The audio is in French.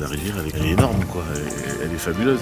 la rivière, elle est énorme, quoi. Elle, est fabuleuse.